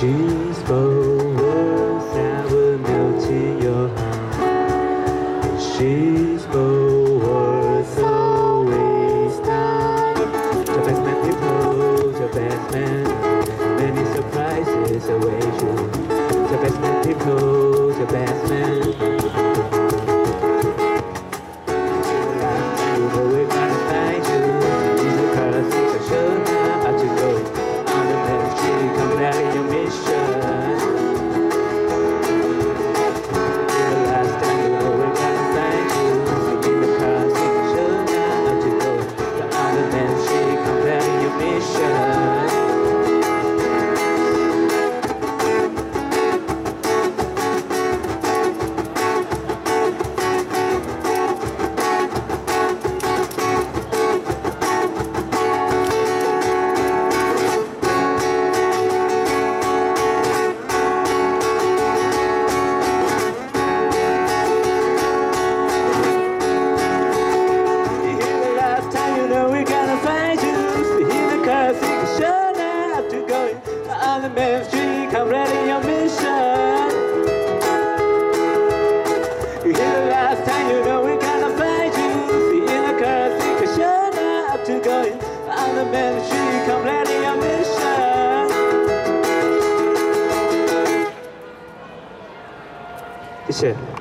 She spoke words that would melt in your heart. She spoke words always done. The best man people, best man. Many surprises await you. The best man the best man. Main street. Come ready your mission. You hear the last time you know we're gonna find you. You hear the car sing shut up to going on the main street. Come ready your mission. 谢谢。